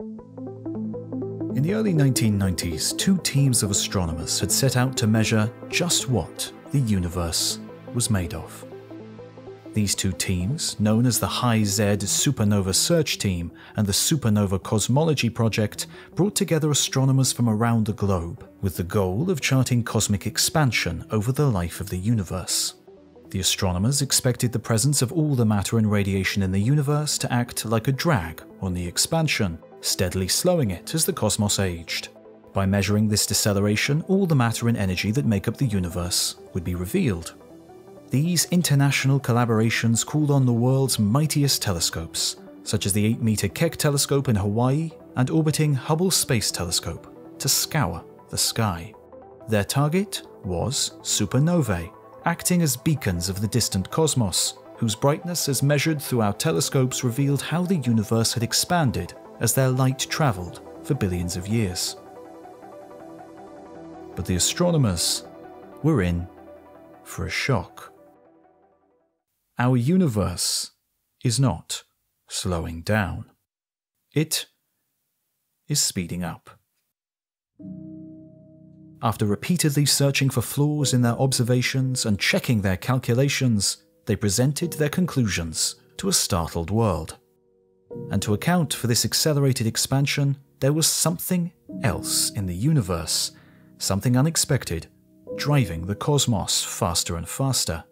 In the early 1990s, two teams of astronomers had set out to measure just what the universe was made of. These two teams, known as the High Z Supernova Search Team and the Supernova Cosmology Project, brought together astronomers from around the globe with the goal of charting cosmic expansion over the life of the universe. The astronomers expected the presence of all the matter and radiation in the universe to act like a drag on the expansion, steadily slowing it as the cosmos aged. By measuring this deceleration, all the matter and energy that make up the universe would be revealed. These international collaborations called on the world's mightiest telescopes, such as the 8 meter Keck telescope in Hawaii and orbiting Hubble Space Telescope, to scour the sky. Their target was supernovae, acting as beacons of the distant cosmos, whose brightness as measured through our telescopes revealed how the universe had expanded as their light travelled for billions of years. But the astronomers were in for a shock. Our universe is not slowing down. It is speeding up. After repeatedly searching for flaws in their observations and checking their calculations, they presented their conclusions to a startled world. And to account for this accelerated expansion, there was something else in the universe, something unexpected, driving the cosmos faster and faster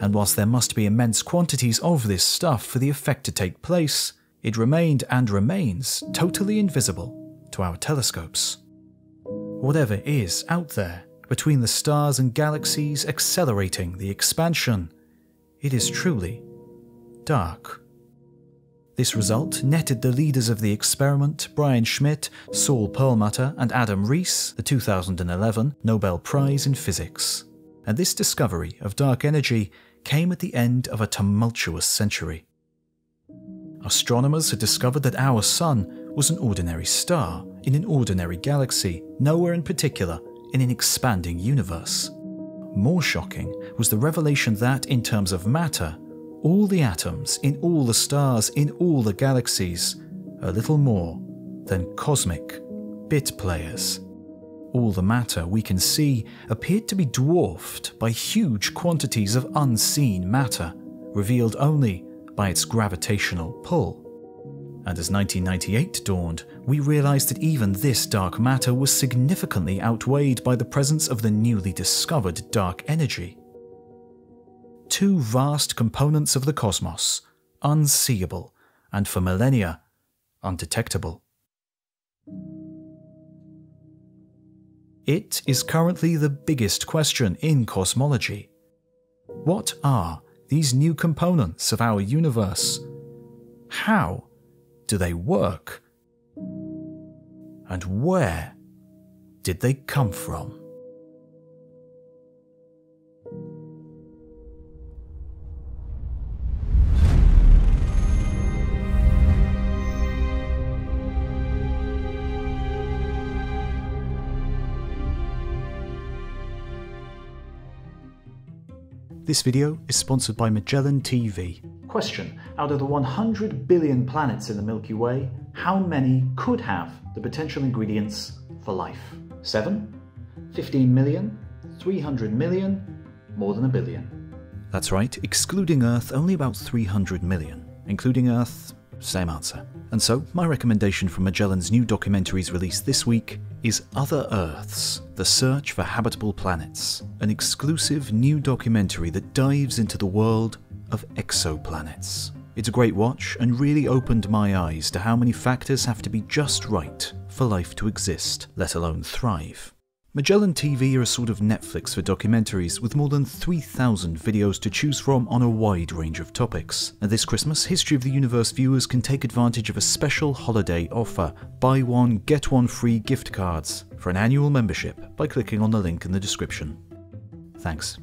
and whilst there must be immense quantities of this stuff for the effect to take place, it remained and remains totally invisible to our telescopes. Whatever is out there, between the stars and galaxies accelerating the expansion, it is truly dark. This result netted the leaders of the experiment, Brian Schmidt, Saul Perlmutter, and Adam Riess, the 2011 Nobel Prize in Physics and this discovery of dark energy came at the end of a tumultuous century. Astronomers had discovered that our Sun was an ordinary star in an ordinary galaxy, nowhere in particular in an expanding universe. More shocking was the revelation that, in terms of matter, all the atoms in all the stars in all the galaxies are little more than cosmic bit players all the matter we can see appeared to be dwarfed by huge quantities of unseen matter, revealed only by its gravitational pull. And as 1998 dawned, we realised that even this dark matter was significantly outweighed by the presence of the newly discovered dark energy. Two vast components of the cosmos, unseeable, and for millennia, undetectable. It is currently the biggest question in cosmology. What are these new components of our universe? How do they work? And where did they come from? This video is sponsored by Magellan TV. Question Out of the 100 billion planets in the Milky Way, how many could have the potential ingredients for life? 7? 15 million? 300 million? More than a billion? That's right, excluding Earth, only about 300 million. Including Earth, same answer. And so, my recommendation from Magellan's new documentaries released this week is Other Earths The Search for Habitable Planets, an exclusive new documentary that dives into the world of exoplanets. It's a great watch and really opened my eyes to how many factors have to be just right for life to exist, let alone thrive. Magellan TV are a sort of Netflix for documentaries with more than 3,000 videos to choose from on a wide range of topics. And this Christmas, History of the Universe viewers can take advantage of a special holiday offer buy one, get one free gift cards for an annual membership by clicking on the link in the description. Thanks.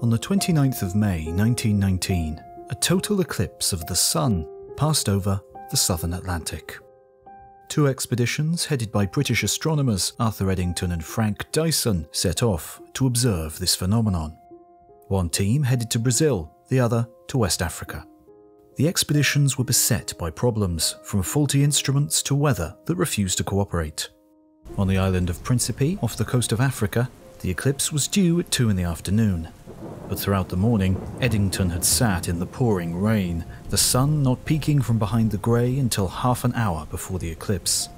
On the 29th of May 1919, a total eclipse of the Sun passed over the southern Atlantic. Two expeditions headed by British astronomers Arthur Eddington and Frank Dyson set off to observe this phenomenon. One team headed to Brazil, the other to West Africa. The expeditions were beset by problems, from faulty instruments to weather that refused to cooperate. On the island of Principe, off the coast of Africa, the eclipse was due at 2 in the afternoon. But throughout the morning, Eddington had sat in the pouring rain, the sun not peeking from behind the grey until half an hour before the eclipse.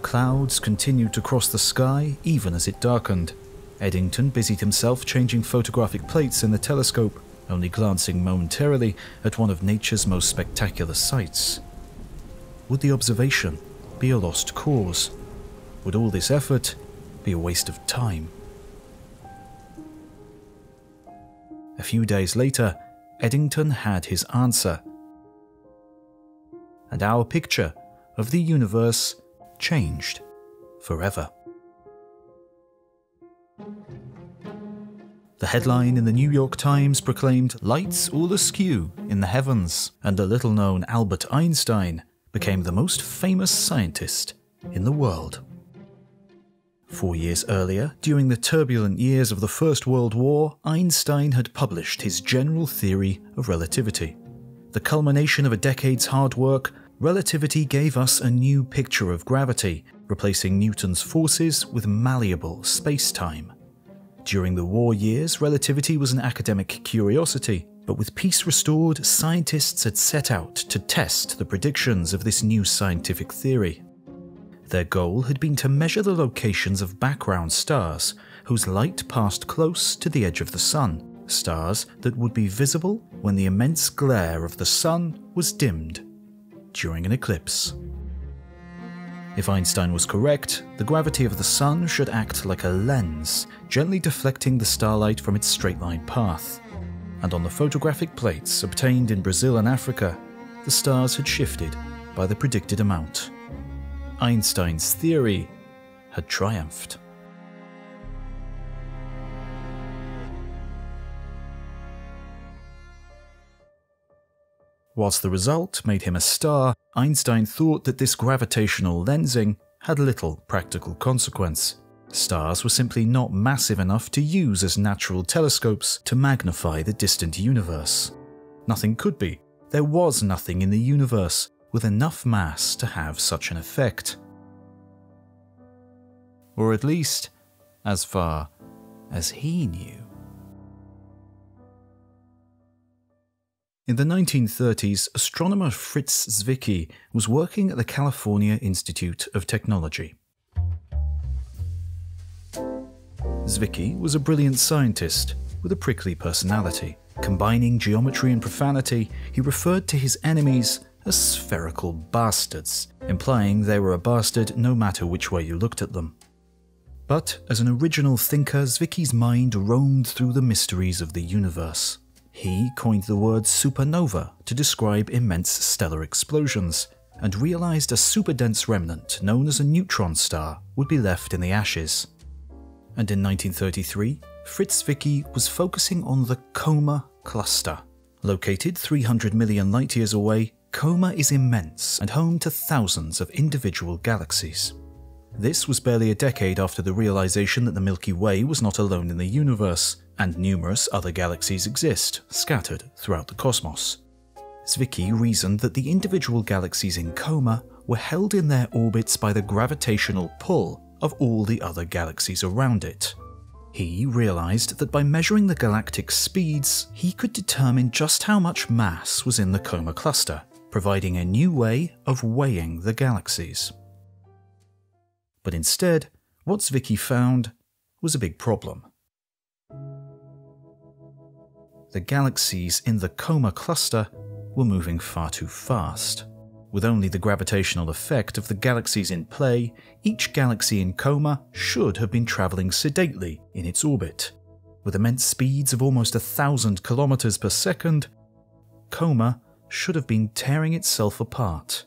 Clouds continued to cross the sky even as it darkened. Eddington busied himself changing photographic plates in the telescope, only glancing momentarily at one of nature's most spectacular sights. Would the observation be a lost cause? Would all this effort be a waste of time? A few days later, Eddington had his answer. And our picture of the universe changed forever. The headline in the New York Times proclaimed lights all askew in the heavens, and the little known Albert Einstein became the most famous scientist in the world. Four years earlier, during the turbulent years of the First World War, Einstein had published his general theory of relativity. The culmination of a decade's hard work, relativity gave us a new picture of gravity, replacing Newton's forces with malleable space time. During the war years, relativity was an academic curiosity, but with peace restored, scientists had set out to test the predictions of this new scientific theory. Their goal had been to measure the locations of background stars whose light passed close to the edge of the Sun, stars that would be visible when the immense glare of the Sun was dimmed during an eclipse. If Einstein was correct, the gravity of the Sun should act like a lens, gently deflecting the starlight from its straight line path. And on the photographic plates obtained in Brazil and Africa, the stars had shifted by the predicted amount. Einstein's theory had triumphed. Whilst the result made him a star, Einstein thought that this gravitational lensing had little practical consequence. Stars were simply not massive enough to use as natural telescopes to magnify the distant universe. Nothing could be. There was nothing in the universe with enough mass to have such an effect. Or at least, as far as he knew. In the 1930s, astronomer Fritz Zwicky was working at the California Institute of Technology. Zwicky was a brilliant scientist with a prickly personality. Combining geometry and profanity, he referred to his enemies as spherical bastards, implying they were a bastard no matter which way you looked at them. But as an original thinker, Zwicky's mind roamed through the mysteries of the universe. He coined the word supernova to describe immense stellar explosions, and realized a superdense remnant known as a neutron star would be left in the ashes. And in 1933, Fritz Zwicky was focusing on the Coma cluster. Located 300 million light years away, Coma is immense and home to thousands of individual galaxies. This was barely a decade after the realization that the Milky Way was not alone in the universe, and numerous other galaxies exist, scattered throughout the cosmos. Zwicky reasoned that the individual galaxies in coma were held in their orbits by the gravitational pull of all the other galaxies around it. He realized that by measuring the galactic speeds, he could determine just how much mass was in the coma cluster, providing a new way of weighing the galaxies. But instead, what Zwicky found was a big problem the galaxies in the Coma cluster were moving far too fast. With only the gravitational effect of the galaxies in play, each galaxy in Coma should have been travelling sedately in its orbit. With immense speeds of almost a thousand kilometers per second, Coma should have been tearing itself apart.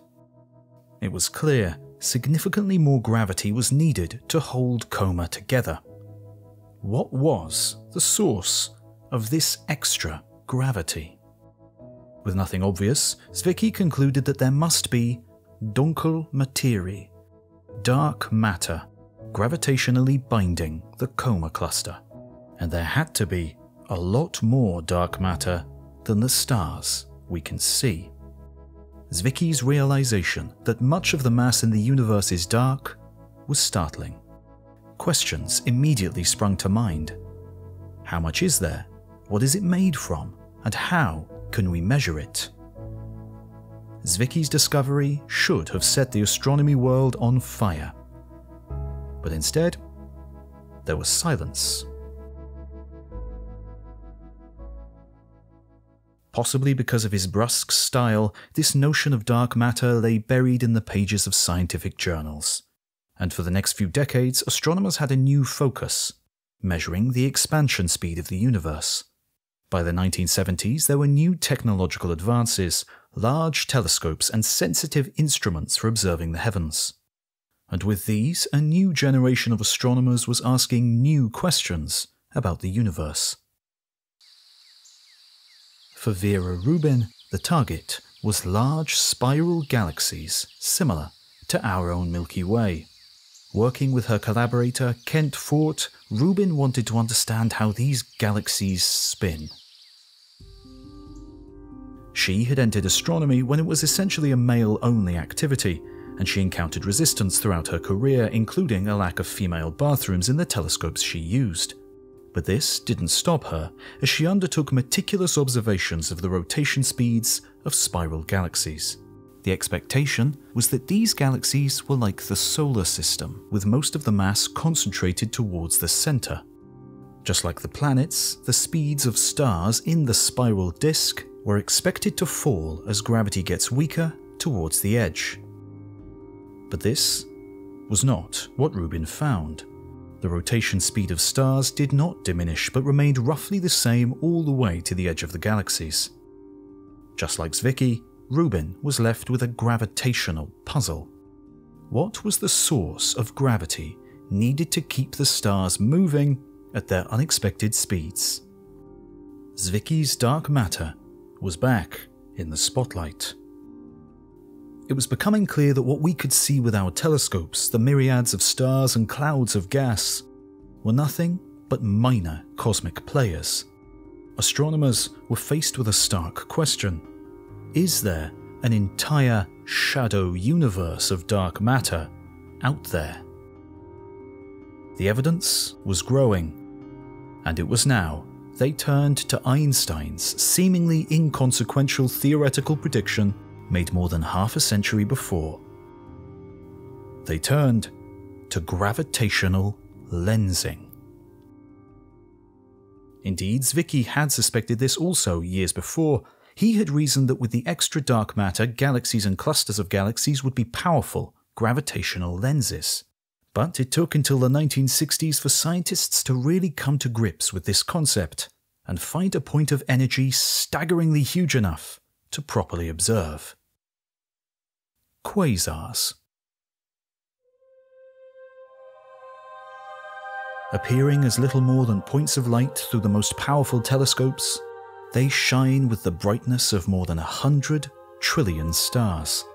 It was clear significantly more gravity was needed to hold Coma together. What was the source of this extra gravity. With nothing obvious, Zwicky concluded that there must be dunkel materie, dark matter, gravitationally binding the coma cluster. And there had to be a lot more dark matter than the stars we can see. Zwicky's realization that much of the mass in the universe is dark was startling. Questions immediately sprung to mind. How much is there? What is it made from? And how can we measure it? Zwicky's discovery should have set the astronomy world on fire. But instead, there was silence. Possibly because of his brusque style, this notion of dark matter lay buried in the pages of scientific journals. And for the next few decades, astronomers had a new focus measuring the expansion speed of the universe. By the 1970s, there were new technological advances, large telescopes, and sensitive instruments for observing the heavens. And with these, a new generation of astronomers was asking new questions about the universe. For Vera Rubin, the target was large spiral galaxies similar to our own Milky Way. Working with her collaborator Kent Ford, Rubin wanted to understand how these galaxies spin. She had entered astronomy when it was essentially a male only activity, and she encountered resistance throughout her career, including a lack of female bathrooms in the telescopes she used. But this didn't stop her, as she undertook meticulous observations of the rotation speeds of spiral galaxies. The expectation was that these galaxies were like the solar system, with most of the mass concentrated towards the center. Just like the planets, the speeds of stars in the spiral disk were expected to fall as gravity gets weaker towards the edge. But this was not what Rubin found. The rotation speed of stars did not diminish but remained roughly the same all the way to the edge of the galaxies. Just like Zwicky, Rubin was left with a gravitational puzzle. What was the source of gravity needed to keep the stars moving at their unexpected speeds? Zwicky's dark matter was back in the spotlight. It was becoming clear that what we could see with our telescopes, the myriads of stars and clouds of gas, were nothing but minor cosmic players. Astronomers were faced with a stark question is there an entire shadow universe of dark matter out there? The evidence was growing, and it was now they turned to Einstein's seemingly inconsequential theoretical prediction made more than half a century before. They turned to gravitational lensing. Indeed, Zwicky had suspected this also years before, he had reasoned that with the extra dark matter, galaxies and clusters of galaxies would be powerful gravitational lenses. But it took until the 1960s for scientists to really come to grips with this concept and find a point of energy staggeringly huge enough to properly observe. Quasars. Appearing as little more than points of light through the most powerful telescopes, they shine with the brightness of more than a hundred trillion stars.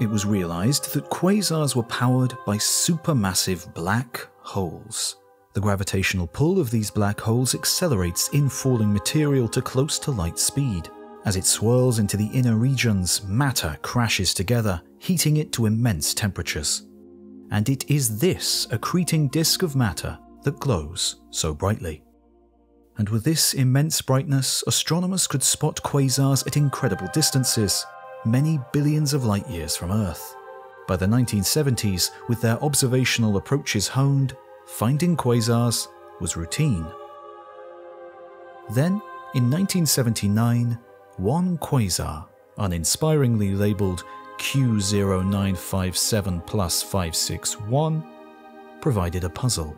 It was realized that quasars were powered by supermassive black holes. The gravitational pull of these black holes accelerates in-falling material to close to light speed. As it swirls into the inner regions, matter crashes together, heating it to immense temperatures. And it is this accreting disk of matter that glows so brightly and with this immense brightness, astronomers could spot quasars at incredible distances, many billions of light years from Earth. By the 1970s, with their observational approaches honed, finding quasars was routine. Then, in 1979, one quasar, uninspiringly labelled Q0957 plus 561, provided a puzzle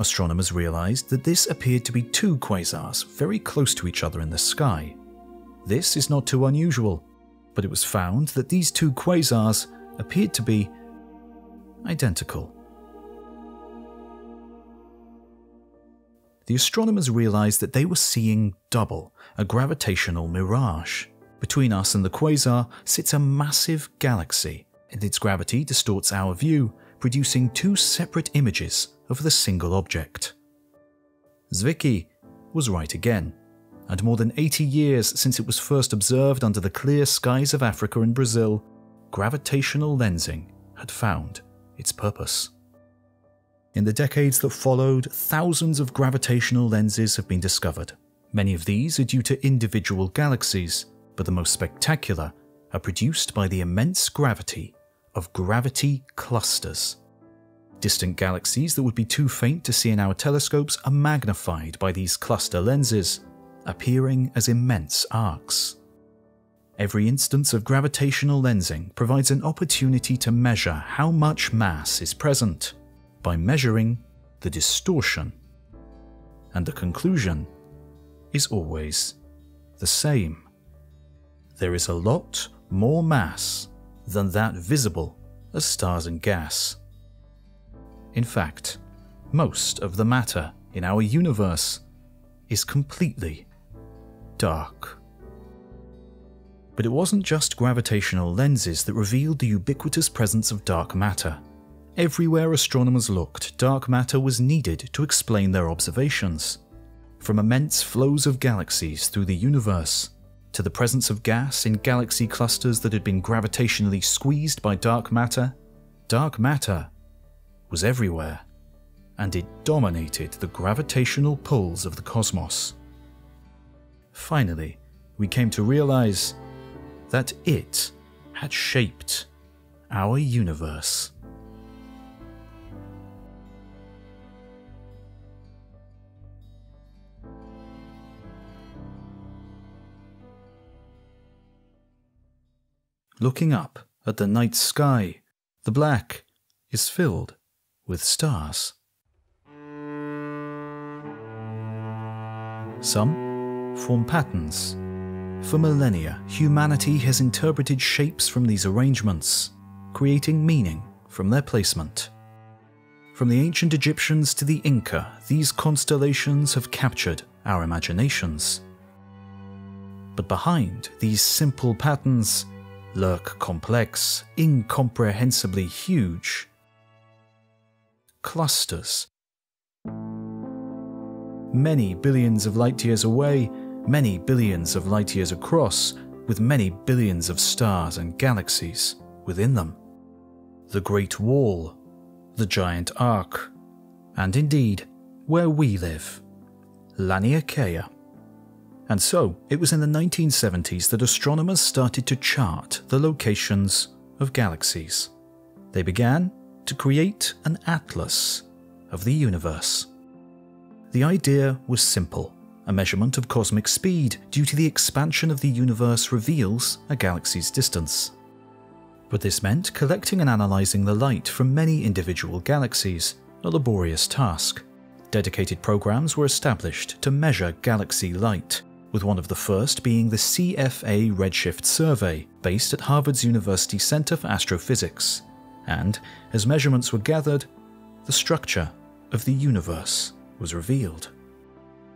astronomers realized that this appeared to be two quasars very close to each other in the sky. This is not too unusual, but it was found that these two quasars appeared to be identical. The astronomers realized that they were seeing double, a gravitational mirage. Between us and the quasar sits a massive galaxy, and its gravity distorts our view, producing two separate images of the single object. Zwicky was right again. and more than 80 years since it was first observed under the clear skies of Africa and Brazil, gravitational lensing had found its purpose. In the decades that followed, thousands of gravitational lenses have been discovered. Many of these are due to individual galaxies, but the most spectacular are produced by the immense gravity of gravity clusters. Distant galaxies that would be too faint to see in our telescopes are magnified by these cluster lenses, appearing as immense arcs. Every instance of gravitational lensing provides an opportunity to measure how much mass is present by measuring the distortion. And the conclusion is always the same. There is a lot more mass than that visible as stars and gas. In fact, most of the matter in our universe is completely dark. But it wasn't just gravitational lenses that revealed the ubiquitous presence of dark matter. Everywhere astronomers looked, dark matter was needed to explain their observations. From immense flows of galaxies through the universe, to the presence of gas in galaxy clusters that had been gravitationally squeezed by dark matter, dark matter was everywhere, and it dominated the gravitational pulls of the cosmos. Finally, we came to realize that it had shaped our universe. Looking up at the night sky, the black is filled with stars. Some form patterns. For millennia, humanity has interpreted shapes from these arrangements, creating meaning from their placement. From the ancient Egyptians to the Inca, these constellations have captured our imaginations. But behind these simple patterns lurk complex, incomprehensibly huge clusters. Many billions of light years away, many billions of light years across, with many billions of stars and galaxies within them. The Great Wall, the Giant Arc, and indeed, where we live, Laniakea. And so, it was in the 1970s that astronomers started to chart the locations of galaxies. They began to create an atlas of the universe. The idea was simple. A measurement of cosmic speed due to the expansion of the universe reveals a galaxy's distance. But this meant collecting and analysing the light from many individual galaxies, a laborious task. Dedicated programs were established to measure galaxy light, with one of the first being the CFA Redshift Survey, based at Harvard's University Center for Astrophysics. And, as measurements were gathered, the structure of the universe was revealed.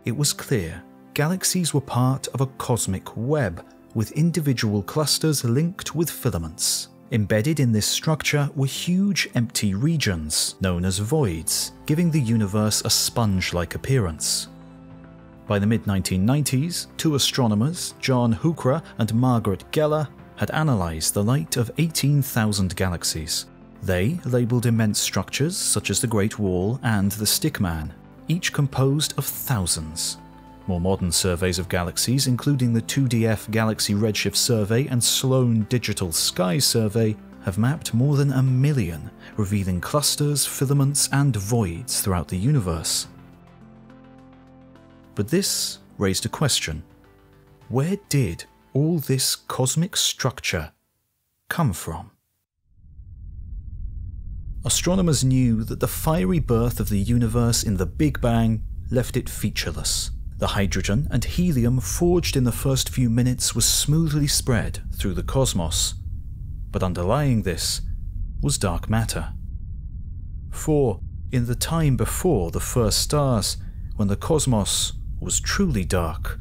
It was clear galaxies were part of a cosmic web with individual clusters linked with filaments. Embedded in this structure were huge empty regions, known as voids, giving the universe a sponge like appearance. By the mid 1990s, two astronomers, John Huchra and Margaret Geller, had analysed the light of 18,000 galaxies. They labelled immense structures such as the Great Wall and the Stickman, each composed of thousands. More modern surveys of galaxies, including the 2DF Galaxy Redshift Survey and Sloan Digital Sky Survey, have mapped more than a million, revealing clusters, filaments, and voids throughout the universe. But this raised a question. Where did all this cosmic structure come from? Astronomers knew that the fiery birth of the universe in the Big Bang left it featureless. The hydrogen and helium forged in the first few minutes was smoothly spread through the cosmos. But underlying this was dark matter. For, in the time before the first stars, when the cosmos was truly dark.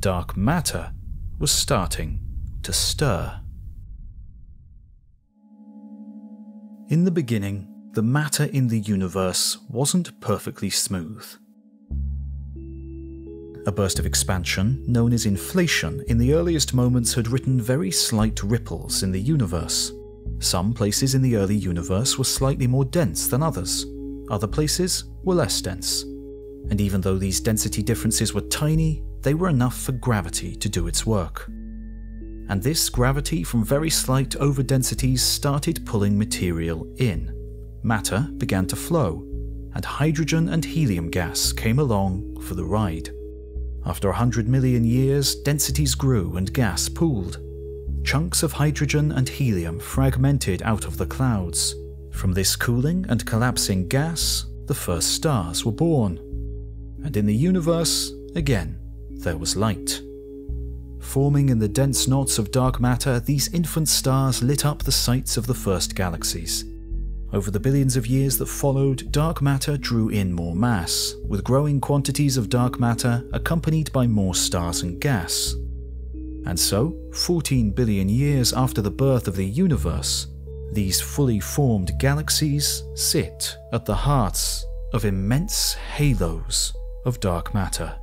Dark matter was starting to stir. In the beginning, the matter in the universe wasn't perfectly smooth. A burst of expansion, known as inflation, in the earliest moments had written very slight ripples in the universe. Some places in the early universe were slightly more dense than others, other places were less dense. And even though these density differences were tiny, they were enough for gravity to do its work. And this gravity from very slight overdensities started pulling material in. Matter began to flow, and hydrogen and helium gas came along for the ride. After 100 million years, densities grew and gas pooled. Chunks of hydrogen and helium fragmented out of the clouds. From this cooling and collapsing gas, the first stars were born. And in the universe, again, there was light. Forming in the dense knots of dark matter, these infant stars lit up the sites of the first galaxies. Over the billions of years that followed, dark matter drew in more mass, with growing quantities of dark matter accompanied by more stars and gas. And so, 14 billion years after the birth of the universe, these fully formed galaxies sit at the hearts of immense halos of dark matter.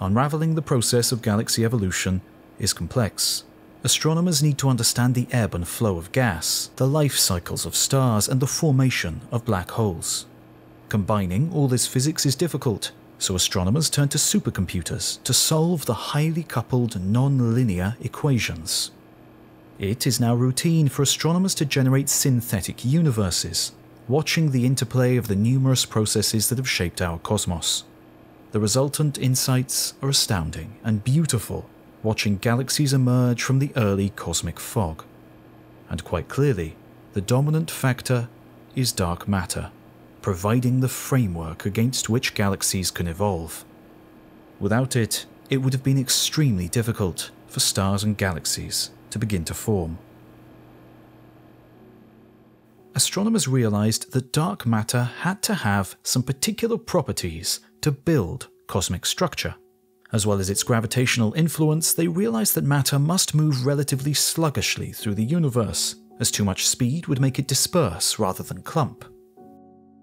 Unraveling the process of galaxy evolution is complex astronomers need to understand the ebb and flow of gas, the life cycles of stars, and the formation of black holes. Combining all this physics is difficult, so astronomers turn to supercomputers to solve the highly coupled non-linear equations. It is now routine for astronomers to generate synthetic universes, watching the interplay of the numerous processes that have shaped our cosmos. The resultant insights are astounding and beautiful watching galaxies emerge from the early cosmic fog. And quite clearly, the dominant factor is dark matter, providing the framework against which galaxies can evolve. Without it, it would have been extremely difficult for stars and galaxies to begin to form. Astronomers realized that dark matter had to have some particular properties to build cosmic structure. As well as its gravitational influence, they realized that matter must move relatively sluggishly through the universe, as too much speed would make it disperse rather than clump.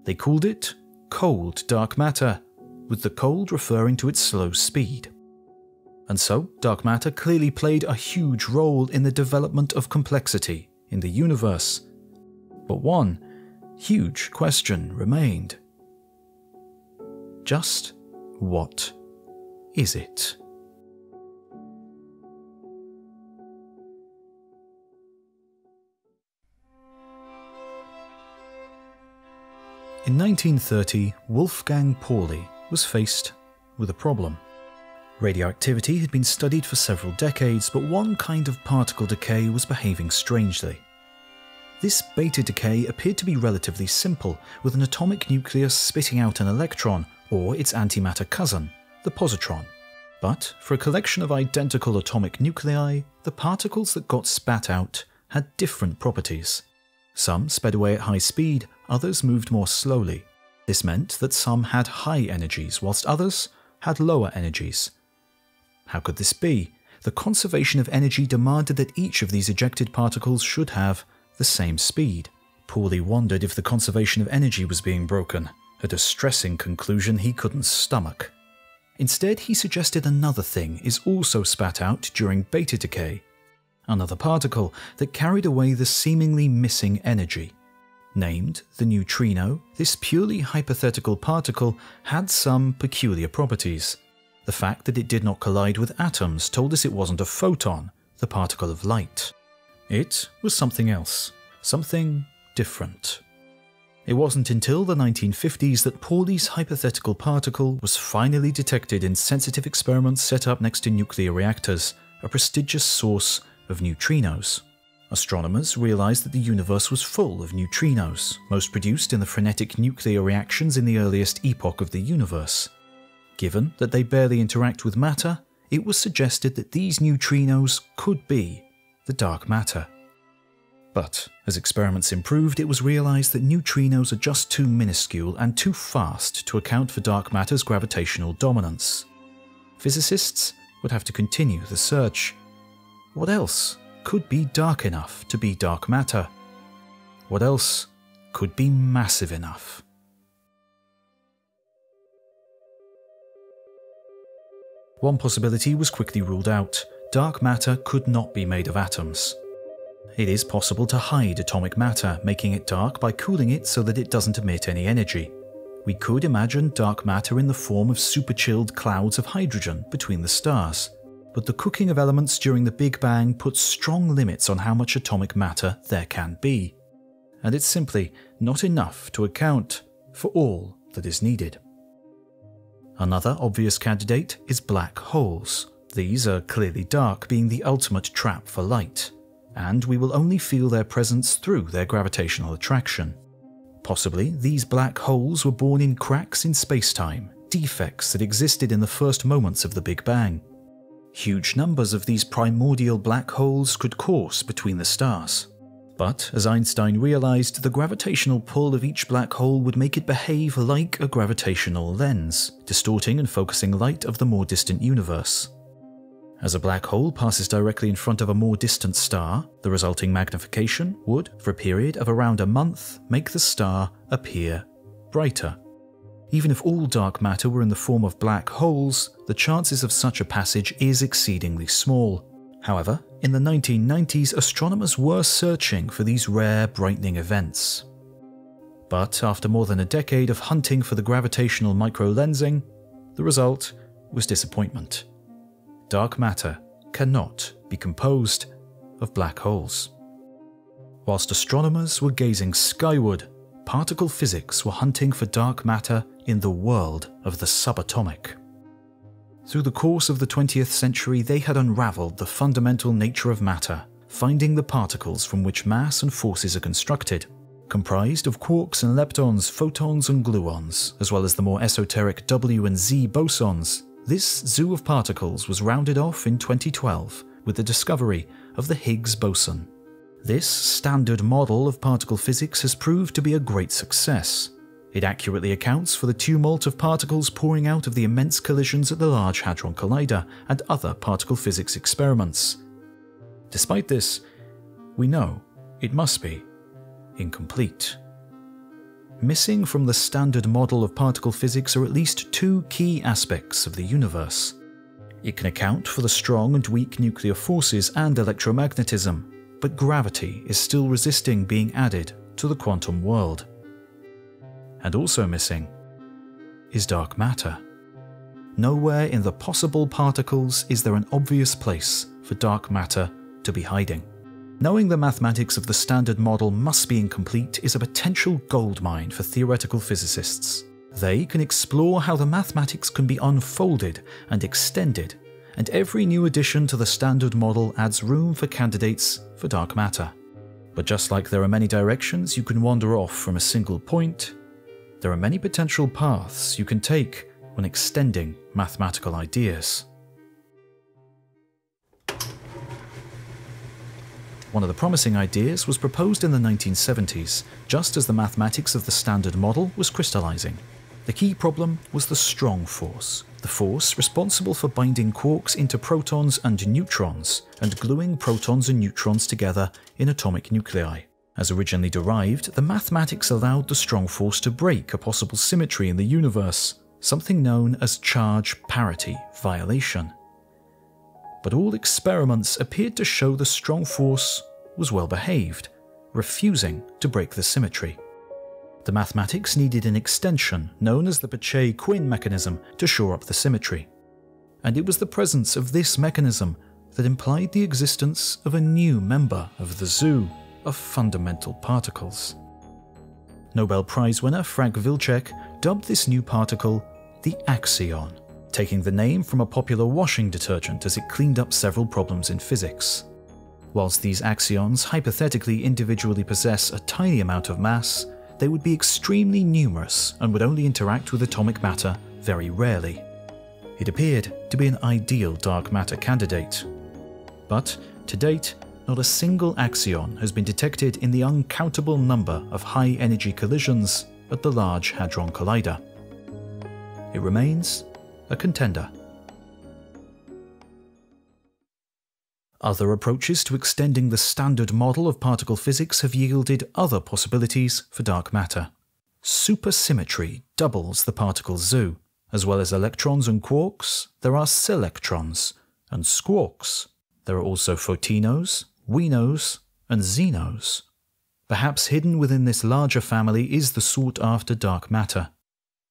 They called it cold dark matter, with the cold referring to its slow speed. And so, dark matter clearly played a huge role in the development of complexity in the universe. But one huge question remained. Just what is it? In 1930, Wolfgang Pauli was faced with a problem. Radioactivity had been studied for several decades, but one kind of particle decay was behaving strangely. This beta decay appeared to be relatively simple, with an atomic nucleus spitting out an electron, or its antimatter cousin, the positron. But for a collection of identical atomic nuclei, the particles that got spat out had different properties. Some sped away at high speed, others moved more slowly. This meant that some had high energies, whilst others had lower energies. How could this be? The conservation of energy demanded that each of these ejected particles should have the same speed. Pauli wondered if the conservation of energy was being broken, a distressing conclusion he couldn't stomach. Instead, he suggested another thing is also spat out during beta decay, another particle that carried away the seemingly missing energy. Named the neutrino, this purely hypothetical particle had some peculiar properties. The fact that it did not collide with atoms told us it wasn't a photon, the particle of light. It was something else, something different. It wasn't until the 1950s that Pauli's hypothetical particle was finally detected in sensitive experiments set up next to nuclear reactors, a prestigious source of neutrinos. Astronomers realized that the universe was full of neutrinos, most produced in the frenetic nuclear reactions in the earliest epoch of the universe. Given that they barely interact with matter, it was suggested that these neutrinos could be the dark matter. But as experiments improved, it was realized that neutrinos are just too minuscule and too fast to account for dark matter's gravitational dominance. Physicists would have to continue the search. What else could be dark enough to be dark matter? What else could be massive enough? One possibility was quickly ruled out dark matter could not be made of atoms. It is possible to hide atomic matter, making it dark by cooling it so that it doesn't emit any energy. We could imagine dark matter in the form of superchilled clouds of hydrogen between the stars, but the cooking of elements during the Big Bang puts strong limits on how much atomic matter there can be. And it's simply not enough to account for all that is needed. Another obvious candidate is black holes. These are clearly dark, being the ultimate trap for light, and we will only feel their presence through their gravitational attraction. Possibly, these black holes were born in cracks in spacetime, defects that existed in the first moments of the Big Bang. Huge numbers of these primordial black holes could course between the stars. But, as Einstein realized, the gravitational pull of each black hole would make it behave like a gravitational lens, distorting and focusing light of the more distant universe. As a black hole passes directly in front of a more distant star, the resulting magnification would, for a period of around a month, make the star appear brighter. Even if all dark matter were in the form of black holes, the chances of such a passage is exceedingly small. However, in the 1990s, astronomers were searching for these rare brightening events. But after more than a decade of hunting for the gravitational microlensing, the result was disappointment dark matter cannot be composed of black holes. Whilst astronomers were gazing skyward, particle physics were hunting for dark matter in the world of the subatomic. Through the course of the 20th century, they had unraveled the fundamental nature of matter, finding the particles from which mass and forces are constructed, comprised of quarks and leptons, photons and gluons, as well as the more esoteric W and Z bosons this zoo of particles was rounded off in 2012 with the discovery of the Higgs boson. This standard model of particle physics has proved to be a great success. It accurately accounts for the tumult of particles pouring out of the immense collisions at the Large Hadron Collider and other particle physics experiments. Despite this, we know it must be incomplete. Missing from the standard model of particle physics are at least two key aspects of the universe. It can account for the strong and weak nuclear forces and electromagnetism, but gravity is still resisting being added to the quantum world. And also missing is dark matter. Nowhere in the possible particles is there an obvious place for dark matter to be hiding. Knowing the mathematics of the standard model must be incomplete is a potential goldmine for theoretical physicists. They can explore how the mathematics can be unfolded and extended, and every new addition to the standard model adds room for candidates for dark matter. But just like there are many directions you can wander off from a single point, there are many potential paths you can take when extending mathematical ideas. One of the promising ideas was proposed in the 1970s, just as the mathematics of the Standard Model was crystallizing. The key problem was the strong force, the force responsible for binding quarks into protons and neutrons, and gluing protons and neutrons together in atomic nuclei. As originally derived, the mathematics allowed the strong force to break a possible symmetry in the universe, something known as charge parity violation but all experiments appeared to show the strong force was well behaved, refusing to break the symmetry. The mathematics needed an extension known as the Peccei-Quinn mechanism to shore up the symmetry. And it was the presence of this mechanism that implied the existence of a new member of the zoo of fundamental particles. Nobel Prize winner Frank Wilczek dubbed this new particle the axion taking the name from a popular washing detergent as it cleaned up several problems in physics. Whilst these axions hypothetically individually possess a tiny amount of mass, they would be extremely numerous and would only interact with atomic matter very rarely. It appeared to be an ideal dark matter candidate. But, to date, not a single axion has been detected in the uncountable number of high energy collisions at the Large Hadron Collider. It remains a contender. Other approaches to extending the standard model of particle physics have yielded other possibilities for dark matter. Supersymmetry doubles the particle zoo, As well as electrons and quarks, there are selectrons and squarks. There are also photinos, winos, and zinos. Perhaps hidden within this larger family is the sought after dark matter.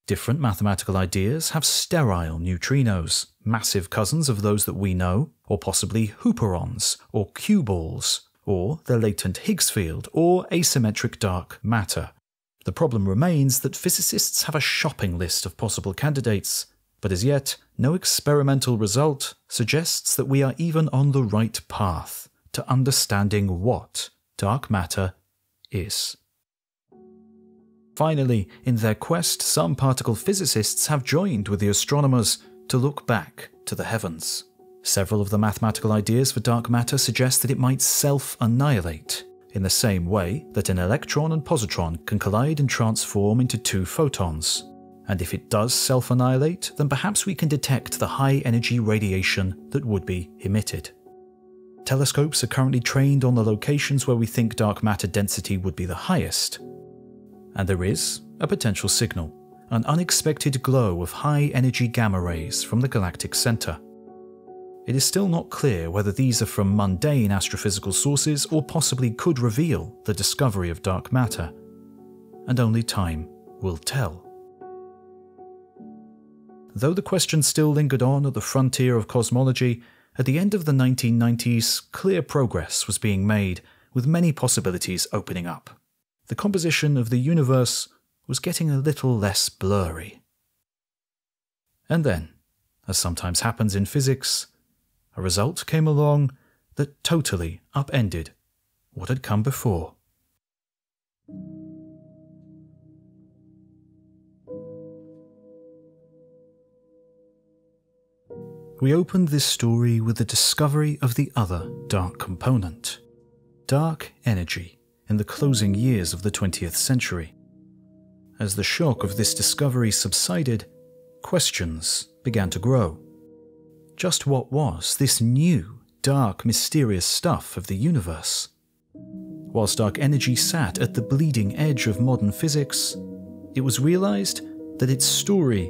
Different mathematical ideas have sterile neutrinos, massive cousins of those that we know, or possibly hooperons, or Q-balls, or the latent Higgs field, or asymmetric dark matter. The problem remains that physicists have a shopping list of possible candidates, but as yet, no experimental result suggests that we are even on the right path to understanding what dark matter is. Finally, in their quest, some particle physicists have joined with the astronomers to look back to the heavens. Several of the mathematical ideas for dark matter suggest that it might self annihilate, in the same way that an electron and positron can collide and transform into two photons. And if it does self annihilate, then perhaps we can detect the high energy radiation that would be emitted. Telescopes are currently trained on the locations where we think dark matter density would be the highest. And there is a potential signal, an unexpected glow of high energy gamma rays from the galactic center. It is still not clear whether these are from mundane astrophysical sources or possibly could reveal the discovery of dark matter. And only time will tell. Though the question still lingered on at the frontier of cosmology, at the end of the 1990s, clear progress was being made, with many possibilities opening up. The composition of the universe was getting a little less blurry. And then, as sometimes happens in physics, a result came along that totally upended what had come before. We opened this story with the discovery of the other dark component dark energy in the closing years of the 20th century. As the shock of this discovery subsided, questions began to grow. Just what was this new, dark, mysterious stuff of the universe? Whilst dark energy sat at the bleeding edge of modern physics, it was realized that its story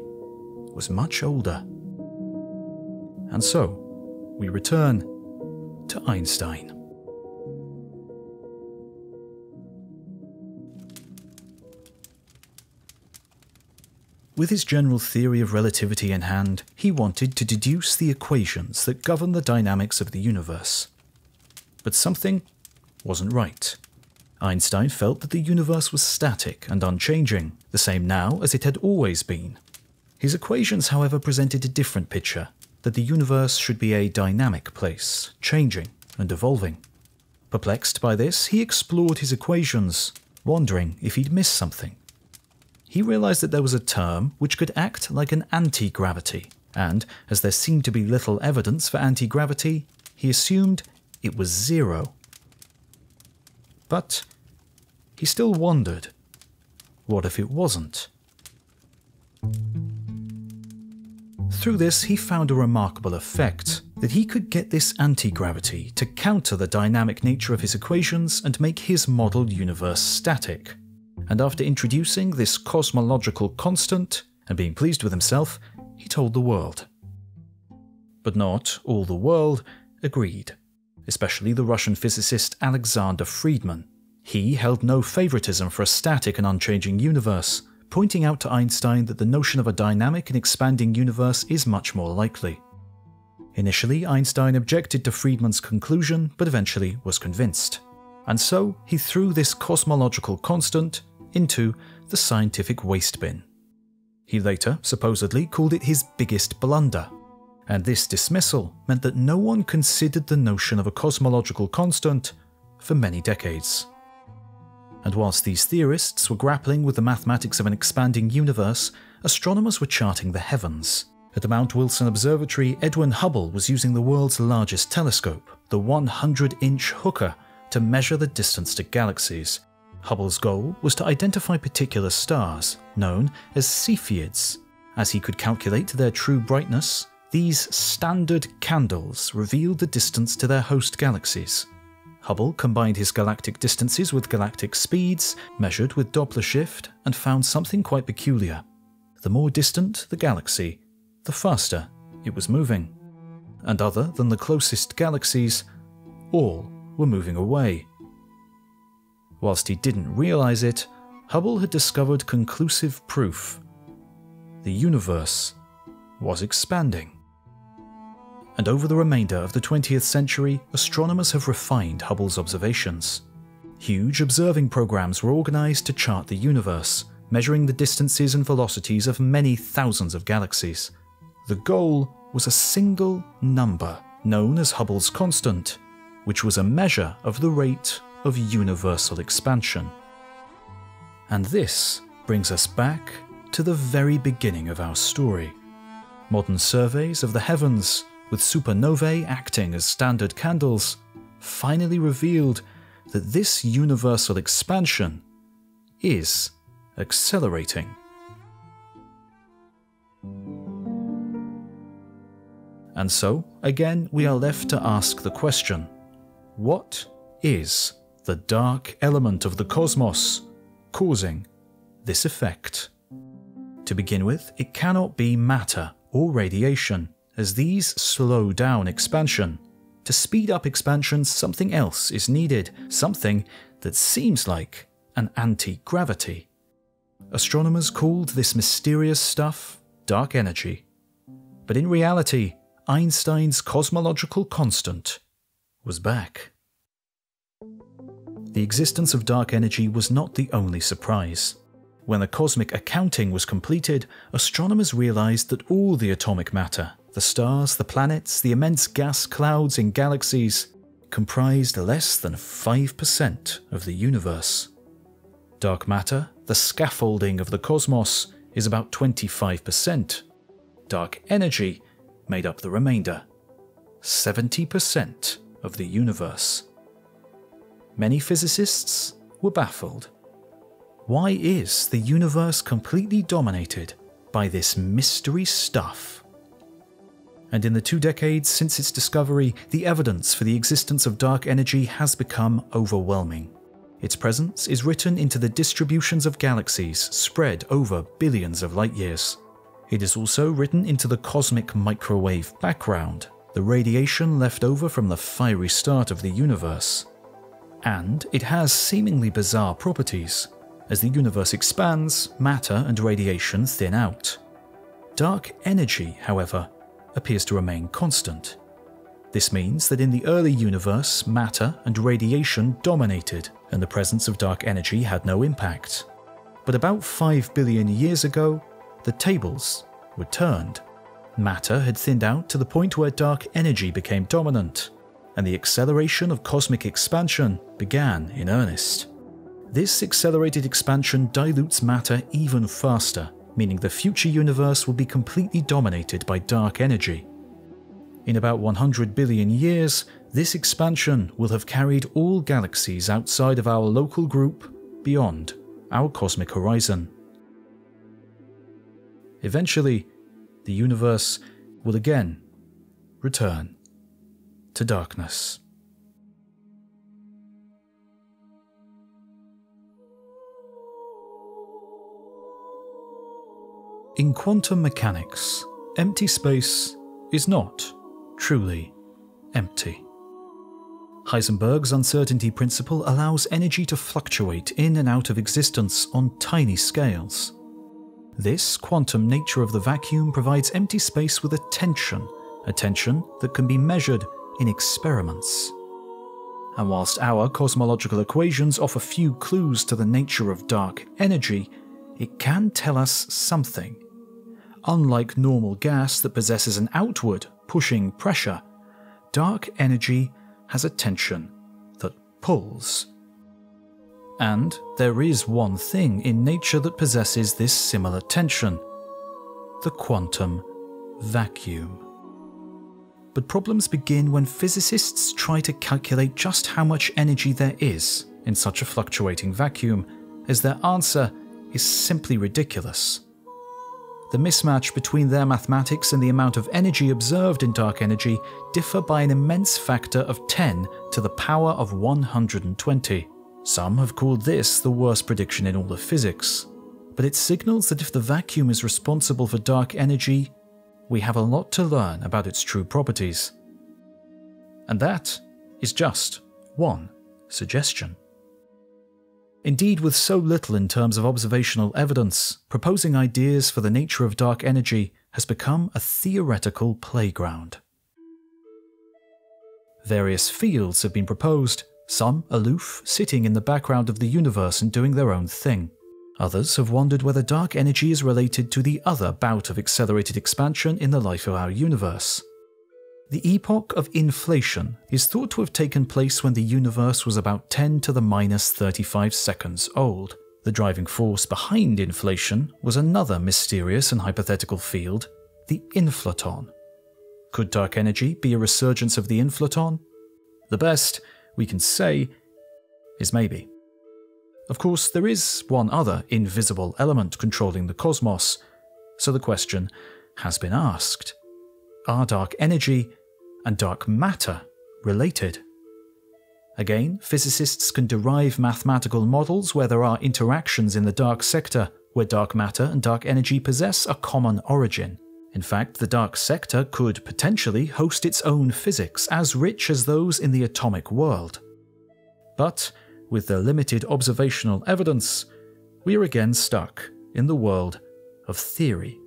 was much older. And so, we return to Einstein. With his general theory of relativity in hand, he wanted to deduce the equations that govern the dynamics of the universe. But something wasn't right. Einstein felt that the universe was static and unchanging, the same now as it had always been. His equations, however, presented a different picture that the universe should be a dynamic place, changing and evolving. Perplexed by this, he explored his equations, wondering if he'd missed something. He realized that there was a term which could act like an anti gravity, and as there seemed to be little evidence for anti gravity, he assumed it was zero. But he still wondered what if it wasn't? Through this, he found a remarkable effect that he could get this anti gravity to counter the dynamic nature of his equations and make his model universe static. And after introducing this cosmological constant and being pleased with himself, he told the world. But not all the world agreed, especially the Russian physicist Alexander Friedmann. He held no favoritism for a static and unchanging universe, pointing out to Einstein that the notion of a dynamic and expanding universe is much more likely. Initially, Einstein objected to Friedmann's conclusion, but eventually was convinced. And so, he threw this cosmological constant into the scientific waste bin. He later, supposedly, called it his biggest blunder. And this dismissal meant that no one considered the notion of a cosmological constant for many decades. And whilst these theorists were grappling with the mathematics of an expanding universe, astronomers were charting the heavens. At the Mount Wilson Observatory, Edwin Hubble was using the world's largest telescope, the 100 inch Hooker, to measure the distance to galaxies. Hubble's goal was to identify particular stars, known as Cepheids. As he could calculate their true brightness, these standard candles revealed the distance to their host galaxies. Hubble combined his galactic distances with galactic speeds, measured with Doppler shift, and found something quite peculiar. the more distant the galaxy, the faster it was moving. And other than the closest galaxies, all were moving away. Whilst he didn't realize it, Hubble had discovered conclusive proof. The universe was expanding. And over the remainder of the 20th century, astronomers have refined Hubble's observations. Huge observing programs were organized to chart the universe, measuring the distances and velocities of many thousands of galaxies. The goal was a single number known as Hubble's constant, which was a measure of the rate of universal expansion. And this brings us back to the very beginning of our story. Modern surveys of the heavens, with supernovae acting as standard candles, finally revealed that this universal expansion is accelerating. And so, again, we are left to ask the question what is the dark element of the cosmos causing this effect? To begin with, it cannot be matter or radiation, as these slow down expansion. To speed up expansion, something else is needed, something that seems like an anti gravity. Astronomers called this mysterious stuff dark energy. But in reality, Einstein's cosmological constant was back. The existence of dark energy was not the only surprise. When the cosmic accounting was completed, astronomers realized that all the atomic matter, the stars, the planets, the immense gas clouds in galaxies, comprised less than 5% of the universe. Dark matter, the scaffolding of the cosmos, is about 25%. Dark energy made up the remainder 70% of the universe. Many physicists were baffled. Why is the universe completely dominated by this mystery stuff? And in the two decades since its discovery, the evidence for the existence of dark energy has become overwhelming. Its presence is written into the distributions of galaxies spread over billions of light years. It is also written into the cosmic microwave background, the radiation left over from the fiery start of the universe. And it has seemingly bizarre properties. As the universe expands, matter and radiation thin out. Dark energy, however, appears to remain constant. This means that in the early universe, matter and radiation dominated, and the presence of dark energy had no impact. But about 5 billion years ago, the tables were turned. Matter had thinned out to the point where dark energy became dominant, and the acceleration of cosmic expansion began in earnest. This accelerated expansion dilutes matter even faster, meaning the future universe will be completely dominated by dark energy. In about 100 billion years, this expansion will have carried all galaxies outside of our local group beyond our cosmic horizon. Eventually, the universe will again return to darkness. In quantum mechanics, empty space is not truly empty. Heisenberg's uncertainty principle allows energy to fluctuate in and out of existence on tiny scales. This quantum nature of the vacuum provides empty space with a tension, a tension that can be measured in experiments. And whilst our cosmological equations offer few clues to the nature of dark energy, it can tell us something. Unlike normal gas that possesses an outward, pushing pressure, dark energy has a tension that pulls. And there is one thing in nature that possesses this similar tension the quantum vacuum. But problems begin when physicists try to calculate just how much energy there is in such a fluctuating vacuum, as their answer is simply ridiculous. The mismatch between their mathematics and the amount of energy observed in dark energy differ by an immense factor of 10 to the power of 120. Some have called this the worst prediction in all of physics. but it signals that if the vacuum is responsible for dark energy, we have a lot to learn about its true properties. And that is just one suggestion. Indeed, with so little in terms of observational evidence, proposing ideas for the nature of dark energy has become a theoretical playground. Various fields have been proposed, some aloof, sitting in the background of the universe and doing their own thing. Others have wondered whether dark energy is related to the other bout of accelerated expansion in the life of our universe. The epoch of inflation is thought to have taken place when the universe was about 10 to the minus 35 seconds old. The driving force behind inflation was another mysterious and hypothetical field, the inflaton. Could dark energy be a resurgence of the inflaton? The best we can say is maybe. Of course, there is one other invisible element controlling the cosmos, so the question has been asked Are dark energy and dark matter related? Again, physicists can derive mathematical models where there are interactions in the dark sector, where dark matter and dark energy possess a common origin. In fact, the dark sector could potentially host its own physics as rich as those in the atomic world. But, with the limited observational evidence, we are again stuck in the world of theory.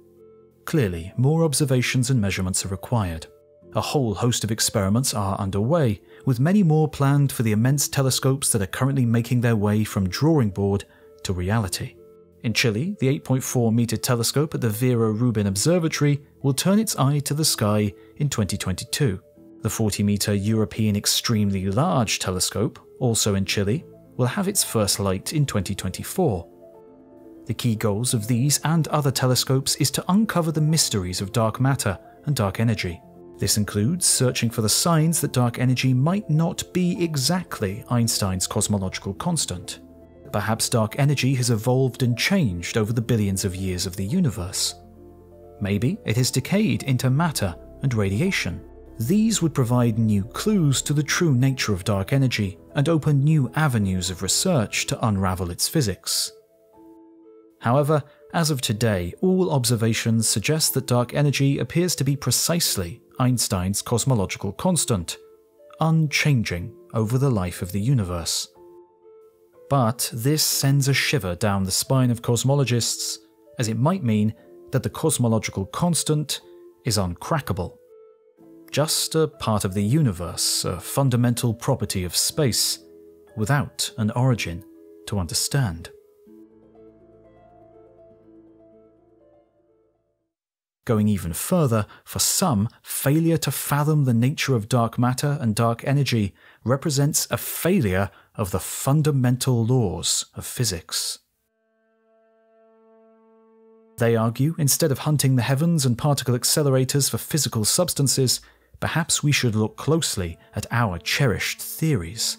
Clearly, more observations and measurements are required. A whole host of experiments are underway, with many more planned for the immense telescopes that are currently making their way from drawing board to reality. In Chile, the 8.4 meter telescope at the Vera Rubin Observatory will turn its eye to the sky in 2022. The 40 meter European Extremely Large Telescope, also in Chile, will have its first light in 2024. The key goals of these and other telescopes is to uncover the mysteries of dark matter and dark energy. This includes searching for the signs that dark energy might not be exactly Einstein's cosmological constant. Perhaps dark energy has evolved and changed over the billions of years of the universe. Maybe it has decayed into matter and radiation. These would provide new clues to the true nature of dark energy and open new avenues of research to unravel its physics. However, as of today, all observations suggest that dark energy appears to be precisely Einstein's cosmological constant, unchanging over the life of the universe. But this sends a shiver down the spine of cosmologists, as it might mean that the cosmological constant is uncrackable. Just a part of the universe, a fundamental property of space, without an origin to understand. Going even further, for some, failure to fathom the nature of dark matter and dark energy represents a failure of the fundamental laws of physics. They argue instead of hunting the heavens and particle accelerators for physical substances, perhaps we should look closely at our cherished theories.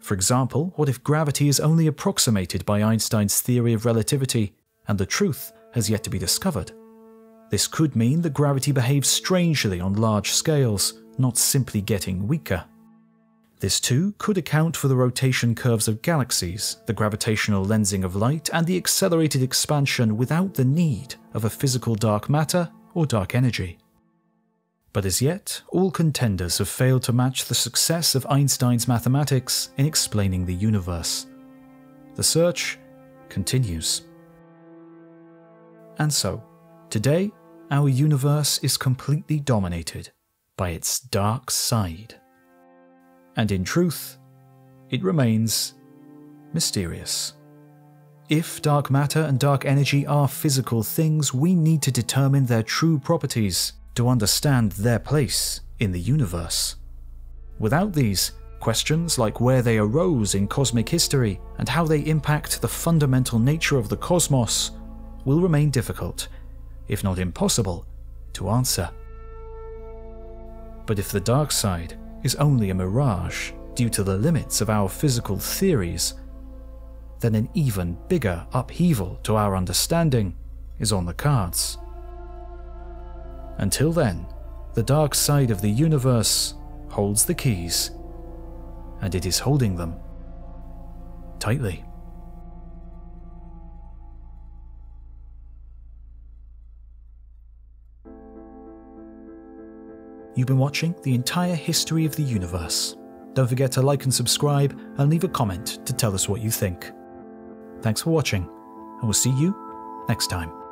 For example, what if gravity is only approximated by Einstein's theory of relativity and the truth has yet to be discovered? This could mean that gravity behaves strangely on large scales, not simply getting weaker. This too could account for the rotation curves of galaxies, the gravitational lensing of light, and the accelerated expansion without the need of a physical dark matter or dark energy. But as yet, all contenders have failed to match the success of Einstein's mathematics in explaining the universe. The search continues. And so, today, our universe is completely dominated by its dark side and in truth, it remains mysterious. If dark matter and dark energy are physical things, we need to determine their true properties to understand their place in the universe. Without these, questions like where they arose in cosmic history and how they impact the fundamental nature of the cosmos will remain difficult, if not impossible, to answer. But if the dark side is only a mirage due to the limits of our physical theories, then an even bigger upheaval to our understanding is on the cards. Until then, the dark side of the universe holds the keys, and it is holding them tightly. You've been watching the entire history of the universe. Don't forget to like and subscribe and leave a comment to tell us what you think. Thanks for watching, and we'll see you next time.